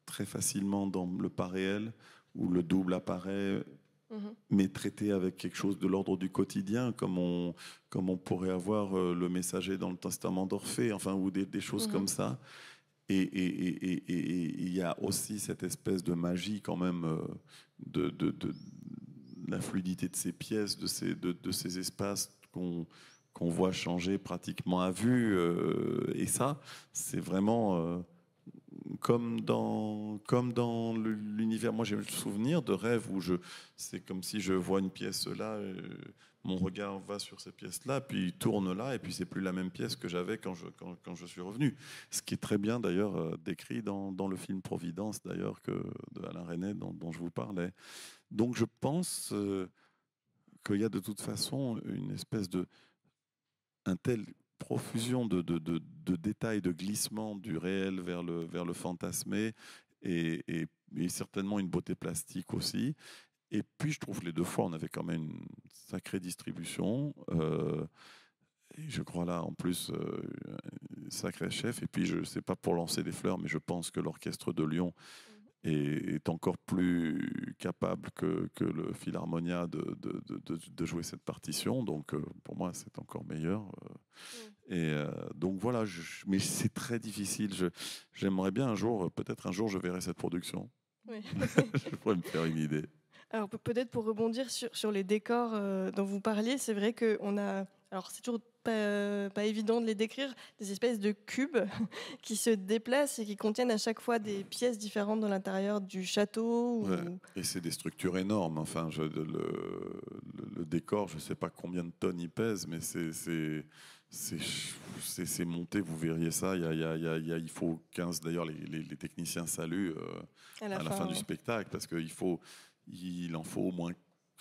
très facilement dans le pas réel, où le double apparaît. Mais traité avec quelque chose de l'ordre du quotidien, comme on, comme on pourrait avoir euh, le messager dans le testament d'Orphée, enfin, ou des, des choses Mhm. comme ça. Et et- et- et- et- et il y a aussi cette espèce de magie quand même euh, de, de- de- la fluidité de ces pièces, de ces, de, de ces espaces qu'on qu'on voit changer pratiquement à vue. euh, et ça, c'est vraiment comme dans, comme dans l'univers. Moi, j'ai le souvenir de rêves où je, c'est comme si je vois une pièce là, euh, mon regard va sur cette pièce-là, puis il tourne là, et puis c'est plus la même pièce que j'avais quand je, quand, je suis revenu. Ce qui est très bien d'ailleurs euh, décrit dans, dans le film Providence, d'ailleurs, que de Alain René, dont, dont je vous parlais. Donc je pense euh, qu'il y a de toute façon une espèce de un tel profusion de, détails, de glissements du réel vers le, fantasmé et, certainement une beauté plastique aussi. Et puis je trouve les deux fois, on avait quand même une sacrée distribution. euh, je crois là, en plus, euh, sacré chef. Et puis, je sais pas pour lancer des fleurs, mais je pense que l'orchestre de Lyon est, est encore plus capable que, que le Philharmonia de, de- de- jouer cette partition. Donc, euh, pour moi, c'est encore meilleur. euh. Et euh, donc, voilà. je- mais c'est très difficile. J'aimerais bien un jour, peut-être un jour, je verrai cette production. Oui. je pourrais me faire une idée. Alors pe- peut-être pour rebondir sur, sur les décors euh, dont vous parliez, c'est vrai qu'on a, alors c'est toujours pas, pas évident de les décrire, des espèces de cubes qui se déplacent et qui contiennent à chaque fois des pièces différentes dans l'intérieur du château. ou-. Et c'est des structures énormes. Enfin, je- le, le- le décor, je ne sais pas combien de tonnes il pèse, mais c'est monté. Vous verriez ça. Il, y a- il y a- il y a- il y a- il faut 15. D'ailleurs, les, les- les techniciens saluent euh, à la à la fin. fin du ouais. spectacle parce qu'il faut, il en faut au moins.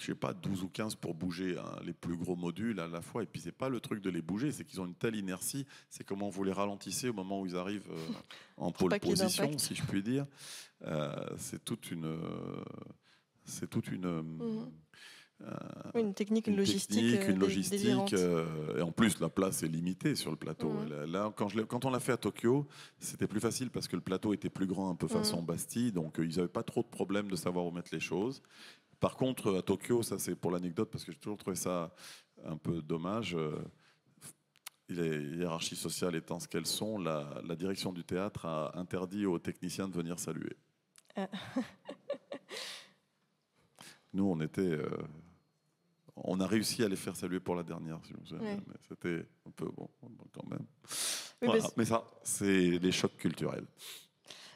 Je sais pas, 12 ou 15 pour bouger hein, les plus gros modules à la fois. Et puis, c'est pas le truc de les bouger, c'est qu'ils ont une telle inertie. C'est comment vous les ralentissez au moment où ils arrivent euh, en ait position, si je puis dire. Euh, c'est toute une. euh, c'est toute une. Mhm. Oui, une technique, une, une logistique, technique, une logistique, euh, et en plus la place est limitée sur le plateau. Mhm. Là, quand, je quand on l'a fait à Tokyo, c'était plus facile parce que le plateau était plus grand, un peu façon Bastille, donc ils n'avaient pas trop de problème de savoir où mettre les choses. Par contre, à Tokyo, ça c'est pour l'anecdote parce que j'ai toujours trouvé ça un peu dommage. euh, les hiérarchies sociales étant ce qu'elles sont, la, la direction du théâtre a interdit aux techniciens de venir saluer. Ah. Nous, on était. euh, on a réussi à les faire saluer pour la dernière, si je me souviens. Ouais. C'était un peu bon, quand même. Oui, Voilà. parce- Mais ça, c'est les chocs culturels.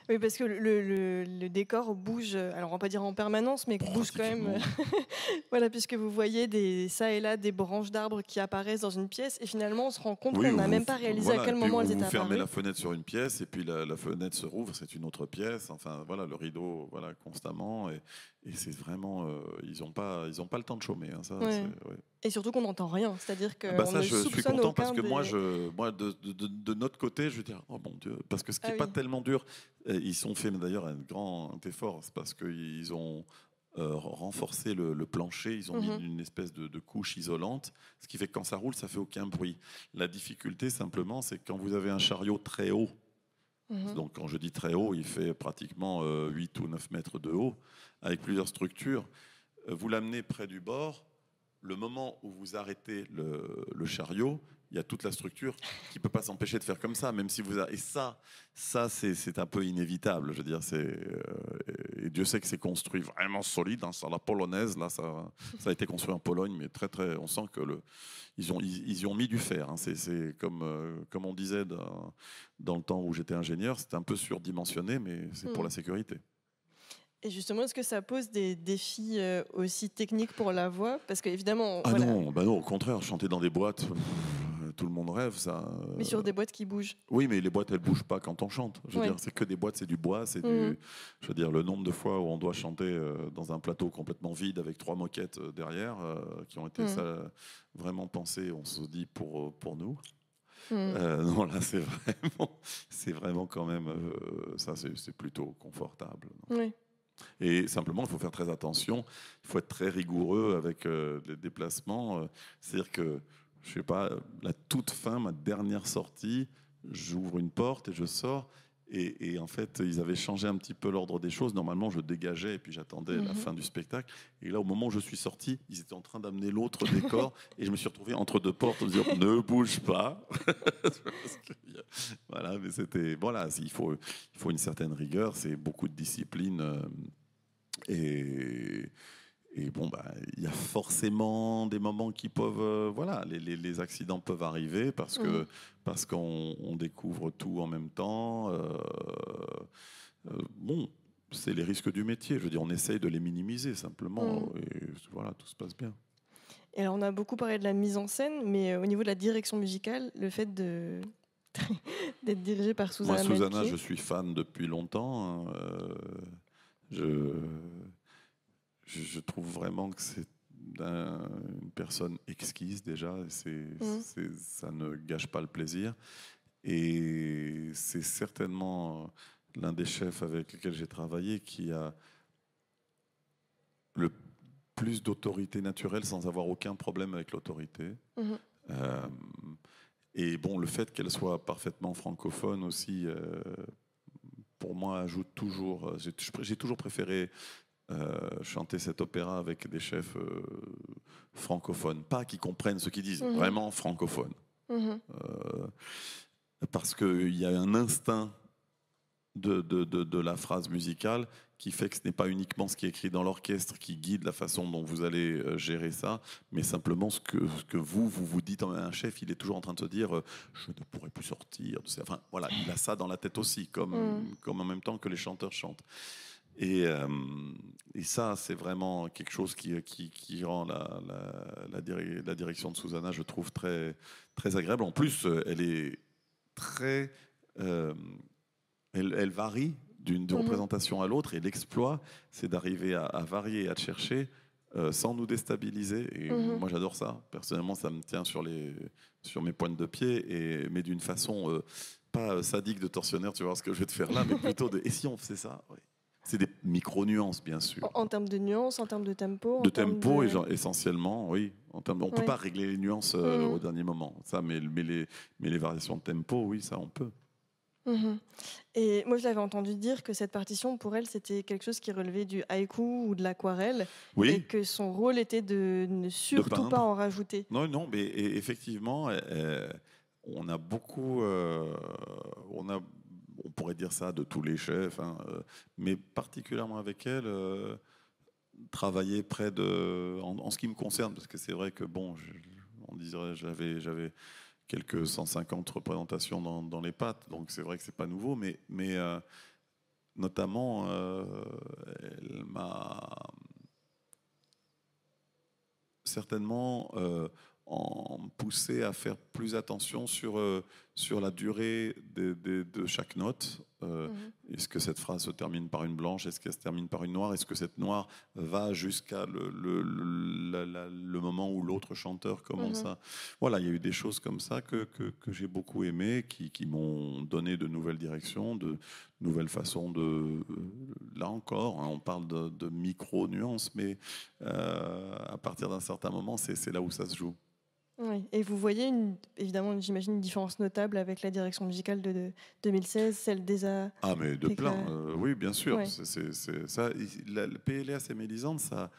Oui, parce que le, le- le décor bouge, alors on va pas dire en permanence, mais bouge quand même. voilà, puisque vous voyez des, ça et là des branches d'arbres qui apparaissent dans une pièce, et finalement on se rend compte Oui, qu'on n'a vous- même pas réalisé voilà, à quel moment vous, elles vous étaient fermez apparues. la fenêtre sur une pièce et puis la, la fenêtre se rouvre, c'est une autre pièce. Enfin voilà, le rideau, voilà, constamment. Et, et c'est vraiment, euh, ils n'ont pas, ils ont pas le temps de chômer. hein, ça, Ouais. c'est- ouais. Et surtout qu'on n'entend rien, c'est-à-dire que Ah bah on ça, ne je suis content parce que moi, je, moi de, de- de- de notre côté, je veux dire, oh mon Dieu, parce que ce qui Ah n'est pas oui. tellement dur, ils ont fait d'ailleurs un grand effort, c'est parce qu'ils ont euh, renforcé le, le plancher, ils ont Mhm. mis une espèce de, de couche isolante, ce qui fait que quand ça roule, ça fait aucun bruit. La difficulté, simplement, c'est que quand vous avez un chariot très haut, Mhm. donc quand je dis très haut, il fait pratiquement euh, 8 ou 9 mètres de haut, avec plusieurs structures. Euh, Vous l'amenez près du bord, le moment où vous arrêtez le, le chariot, il y a toute la structure qui ne peut pas s'empêcher de faire comme ça, même si vous... a- Et ça, ça c'est un peu inévitable. Je veux dire, c'est... euh, et Dieu sait que c'est construit vraiment solide, hein, c'est à la polonaise, là, ça, ça a été construit en Pologne, mais très, très... On sent que le... Ils, ont, ils, ils y ont mis du fer. hein. C'est- comme, euh, comme on disait dans, dans le temps où j'étais ingénieur, c'était un peu surdimensionné, mais c'est pour Mm. la sécurité. Et justement, est-ce que ça pose des défis euh, aussi techniques pour la voix? Parce qu'évidemment, Ah voilà, non, bah non, au contraire, chanter dans des boîtes, tout le monde rêve, ça. mais sur des boîtes qui bougent. Oui, mais les boîtes, elles bougent pas quand on chante. Je veux Ouais. dire, c'est que des boîtes, c'est du bois, c'est Mhm. du. Je veux dire, le nombre de fois où on doit chanter euh, dans un plateau complètement vide avec trois moquettes euh, derrière, euh, qui ont été Mhm. ça, vraiment pensées, on se dit pour euh, pour nous. Mhm. Euh, non, là, c'est vraiment, c'est vraiment quand même, euh, ça, c'est c'est plutôt confortable. Oui. Et simplement, il faut faire très attention. Il faut être très rigoureux avec euh, les déplacements. Euh, C'est-à-dire que, je sais pas, la toute fin, ma dernière sortie, j'ouvre une porte et je sors. Et, en fait, ils avaient changé un petit peu l'ordre des choses. Normalement, je dégageais et puis j'attendais la Mhm. fin du spectacle. Et là, au moment où je suis sorti, ils étaient en train d'amener l'autre décor et je me suis retrouvé entre deux portes en me disant ne bouge pas. Que, voilà, mais c'était voilà, il faut il faut une certaine rigueur, c'est beaucoup de discipline euh, et et bon, bah, il y a forcément des moments qui peuvent, euh, voilà, les, les- les accidents peuvent arriver parce que parce qu'on on découvre tout en même temps. euh, euh, bon, c'est les risques du métier. Je veux dire, on essaye de les minimiser simplement. Mhm. Et voilà, tout se passe bien. Et alors, on a beaucoup parlé de la mise en scène, mais au niveau de la direction musicale, le fait de d'être dirigé par Susanna Moi, Susanna, je suis fan depuis longtemps. hein, je, je, trouve vraiment que c'est un- une personne exquise déjà. C'est, c'est- ça ne gâche pas le plaisir. Et c'est certainement l'un des chefs avec lesquels j'ai travaillé qui a le plus d'autorité naturelle sans avoir aucun problème avec l'autorité. Mhm. Euh, et bon, le fait qu'elle soit parfaitement francophone aussi, euh, pour moi, ajoute toujours. euh, j'ai toujours préféré euh, chanter cet opéra avec des chefs euh, francophones, pas qui comprennent ce qu'ils disent, Mhm. vraiment francophones. Mhm. Euh, parce qu'il y a un instinct de, de, de, de la phrase musicale qui fait que ce n'est pas uniquement ce qui est écrit dans l'orchestre qui guide la façon dont vous allez gérer ça, mais simplement ce que, ce que vous, vous vous dites. Un chef, il est toujours en train de se dire Je ne pourrai plus sortir. Enfin, voilà, il a ça dans la tête aussi, comme, Mm. comme en même temps que les chanteurs chantent. Et, euh, et ça, c'est vraiment quelque chose qui, qui, qui rend la, la, la, diri- la direction de Susanna, je trouve, très, très agréable. En plus, euh, elle est très. euh, elle, elle varie d'une Mhm. représentation à l'autre et l'exploit, c'est d'arriver à, à varier à chercher euh, sans nous déstabiliser. Et Mhm. moi, j'adore ça. Personnellement, ça me tient sur, les, sur mes pointes de pied, et, mais d'une façon pas sadique de tortionnaire, tu vois ce que je vais te faire là, mais plutôt de. Et si on faisait ça? C'est des micro-nuances, bien sûr. En, en termes de nuances, en termes de tempo. De tempo, de- et genre, essentiellement, oui. En termes, on ne peut pas régler les nuances euh, Mhm. au dernier moment. Ça, mais, mais, les, mais les variations de tempo, oui, ça, on peut. Mhm. Et moi, je l'avais entendu dire que cette partition, pour elle, c'était quelque chose qui relevait du haïku ou de l'aquarelle, et que son rôle était de ne surtout pas en rajouter. Non, non, mais e- effectivement, euh, on a beaucoup, euh, on a, on pourrait dire ça de tous les chefs, hein, euh, mais particulièrement avec elle, euh, travailler près de, en, ce qui me concerne, parce que c'est vrai que bon, on dirait, j'avais, j'avais quelques 150 représentations dans, les pattes, donc c'est vrai que c'est pas nouveau, mais, mais euh, notamment, elle m'a certainement en poussé à faire plus attention sur, euh, sur la durée de, de- de chaque note. Euh, Mhm. Est-ce que cette phrase se termine par une blanche? Est-ce qu'elle se termine par une noire? Est-ce que cette noire va jusqu'à le, le, le- la- la- le moment où l'autre chanteur commence Mhm. à... Voilà, il y a eu des choses comme ça que, que, que j'ai beaucoup aimé, qui, qui m'ont donné de nouvelles directions, de nouvelles façons de... euh, Là encore, hein, on parle de, de micro-nuances, mais euh, à partir d'un certain moment, c'est c'est là où ça se joue. Oui. Et vous voyez, une- évidemment, j'imagine une différence notable avec la direction musicale de, de 2016, celle des A. Ah, mais de plein, la- euh, oui, bien sûr. Ouais. C'est- ça, la- le Péléas et Mélisande, ça,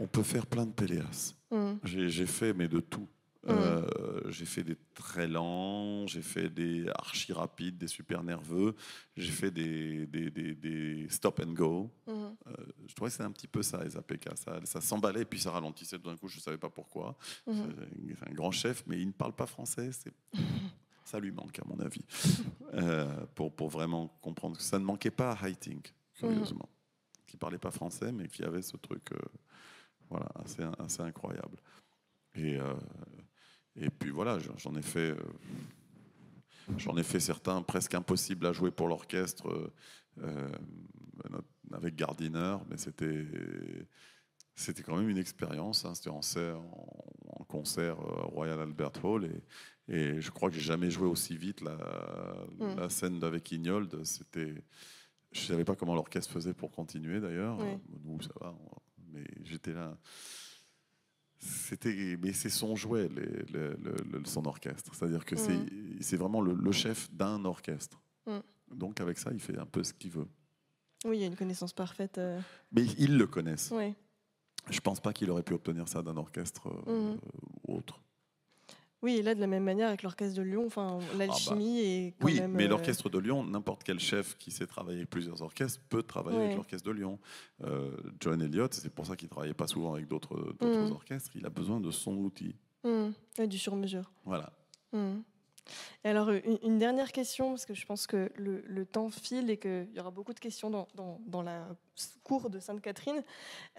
on peut faire plein de Péléas. Mhm. J'ai j'ai fait, mais de tout. Euh, j'ai fait des très lents, j'ai fait des archi rapides, des super nerveux, j'ai fait des, des, des- des stop and go. Mhm. Euh, je trouvais que c'est un petit peu ça, les APK. Ça, ça s'emballait et puis ça ralentissait tout d'un coup, je ne savais pas pourquoi. C'est un- grand chef, mais il ne parle pas français. ça lui manque, à mon avis, euh, pour, pour vraiment comprendre ça ne manquait pas à Haitink, curieusement, qui ne parlait pas français, mais qui avait ce truc voilà, assez, assez incroyable. Et, et puis voilà, j'en ai fait. euh, J'en ai fait certains presque impossibles à jouer pour l'orchestre euh, euh, avec Gardiner, mais c'était c'était quand même une expérience. hein. C'était en, concert au Royal Albert Hall et, et je crois que j'ai jamais joué aussi vite la, Mm. la scène d'avec Ignold. C'était, je savais pas comment l'orchestre faisait pour continuer d'ailleurs. Oui. Nous ça va, mais j'étais là. C'était, mais c'est son jouet, les- son orchestre. C'est-à-dire que Mhm. c'est, c'est vraiment le, le chef d'un orchestre. Mm. Donc avec ça, il fait un peu ce qu'il veut. Oui, il y a une connaissance parfaite. euh, Mais ils le connaissent. ouais. Je pense pas qu'il aurait pu obtenir ça d'un orchestre euh, Mhm. Oui, et là, de la même manière, avec l'orchestre de Lyon, enfin, l'alchimie est quand Ah bah. Oui, même... mais euh, l'orchestre de Lyon, n'importe quel chef qui sait travailler avec plusieurs orchestres peut travailler Ouais. avec l'orchestre de Lyon. Euh, John Elliott, c'est pour ça qu'il travaillait pas souvent avec d'autres Mhm. orchestres. Il a besoin de son outil. hum, ouais, du sur-mesure. Voilà. Hum. Et alors, euh, une, une dernière question, parce que je pense que le, le temps file et qu'il y aura beaucoup de questions dans, dans, dans la cour de Sainte-Catherine.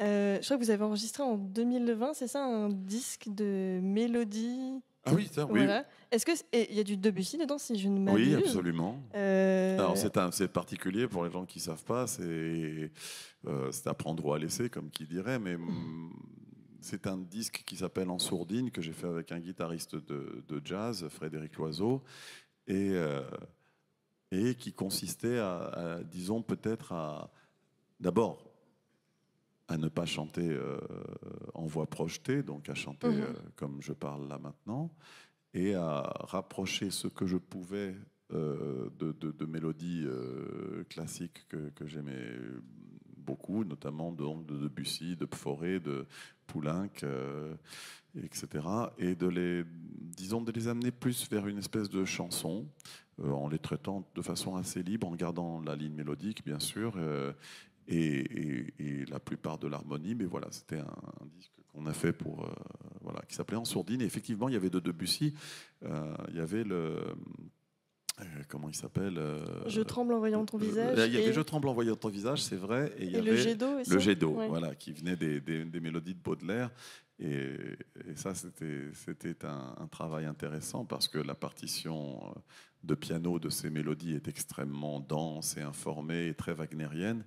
Euh, je crois que vous avez enregistré en 2020, c'est ça, un disque de mélodie Ah oui, ça, oui. Voilà. Est-ce que et il y a du Debussy dedans, si je ne m'abuse? Oui, absolument. Euh, Alors c'est un- c'est particulier pour les gens qui savent pas, c'est euh, c'est à prendre ou à laisser comme qui dirait, mais mm, c'est un disque qui s'appelle En sourdine que j'ai fait avec un guitariste de, de jazz, Frédéric Loiseau, et euh, et qui consistait à, à, disons peut-être à d'abord à ne pas chanter euh, en voix projetée, donc à chanter Mhm. euh, comme je parle là maintenant, et à rapprocher ce que je pouvais euh, de, de- de mélodies classiques que, que j'aimais beaucoup, notamment donc, de Debussy, de Pforé, de Poulenc, etc. Et de les, disons, de les amener plus vers une espèce de chanson, en les traitant de façon assez libre, en gardant la ligne mélodique, bien sûr, et, la plupart de l'harmonie. Mais voilà, c'était un, disque qu'on a fait pour, euh, voilà, qui s'appelait En sourdine. Et effectivement, il y avait de Debussy, euh, il y avait le comment il s'appelle euh, Je tremble en voyant ton euh, visage. Il y avait Je tremble en voyant ton visage, c'est vrai. Et il y et le jet d'eau aussi. le jet d'eau, Ouais. voilà, qui venait des, des- des mélodies de Baudelaire. Et, et ça, c'était un, un travail intéressant parce que la partition euh, de piano de ces mélodies est extrêmement dense et informée et très wagnérienne.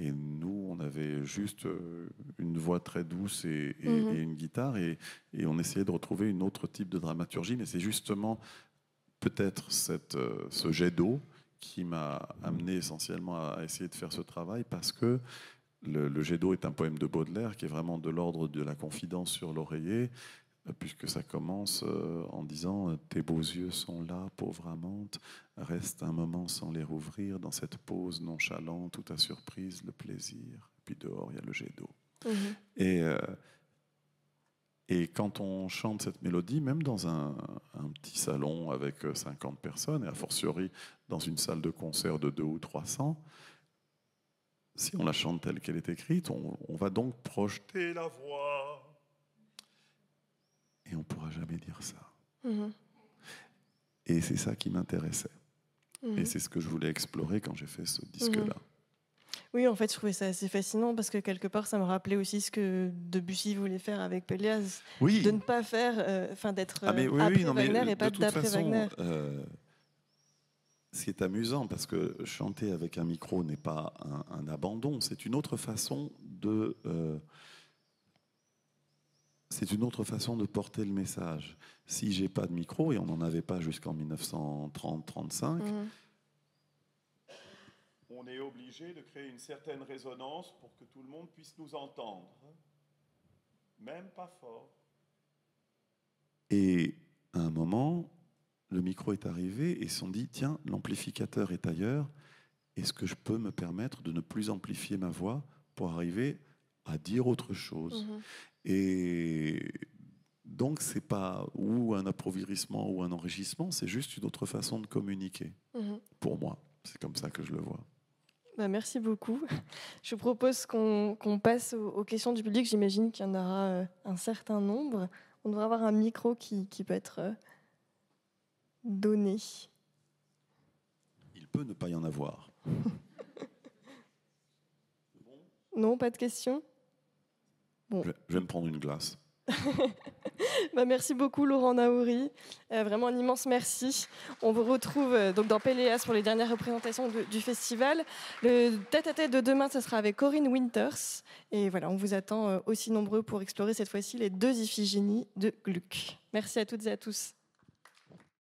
Et nous, on avait juste euh, une voix très douce et, et- Mhm. et une guitare. Et, et on essayait de retrouver une autre type de dramaturgie. Mais c'est justement peut-être euh, ce jet d'eau qui m'a amené essentiellement à, essayer de faire ce travail parce que le, le jet d'eau est un poème de Baudelaire qui est vraiment de l'ordre de la confidence sur l'oreiller, euh, puisque ça commence euh, en disant Tes beaux yeux sont là, pauvre amante, reste un moment sans les rouvrir, dans cette pause nonchalante où ta surprise, le plaisir. Puis dehors, il y a le jet d'eau. Mhm. Et, euh, et quand on chante cette mélodie, même dans un, un petit salon avec euh, 50 personnes, et a fortiori dans une salle de concert de 2 ou 300, si on la chante telle qu'elle est écrite, on, on va donc projeter la voix. Et on ne pourra jamais dire ça. Mhm. Et c'est ça qui m'intéressait. Mhm. Et c'est ce que je voulais explorer quand j'ai fait ce disque-là. Oui, en fait, je trouvais ça assez fascinant parce que quelque part, ça me rappelait aussi ce que Debussy voulait faire avec Pélias, Oui, de ne pas faire, euh, enfin, d'être Ah, mais euh, oui, après oui, non, mais Wagner de et pas d'après Wagner. euh, ce qui est amusant, parce que chanter avec un micro n'est pas un, un abandon, c'est une autre façon de. euh, c'est une autre façon de porter le message. Si j'ai pas de micro, et on n'en avait pas jusqu'en 1930-35, Mhm. On est obligé de créer une certaine résonance pour que tout le monde puisse nous entendre, même pas fort. Et à un moment, le micro est arrivé et ils se sont dit, tiens, l'amplificateur est ailleurs, est-ce que je peux me permettre de ne plus amplifier ma voix pour arriver à dire autre chose Mhm. Et donc, c'est pas ou un appauvrissement ou un enrichissement, c'est juste une autre façon de communiquer, Mhm. pour moi. C'est comme ça que je le vois. Bah, merci beaucoup. Je vous propose qu'on passe aux, questions du public. J'imagine qu'il y en aura euh, un certain nombre. On devrait avoir un micro qui, qui peut être euh, donné. Il peut ne pas y en avoir. Non, pas de questions? Je, je vais me prendre une glace. Bah, merci beaucoup Laurent Naouri, Euh, vraiment un immense merci. On vous retrouve euh, donc dans Péléas pour les dernières représentations du festival. Le tête-à-tête de demain, ce sera avec Corinne Winters. Et voilà, on vous attend euh, aussi nombreux pour explorer cette fois-ci les deux Iphigénies de Gluck. Merci à toutes et à tous.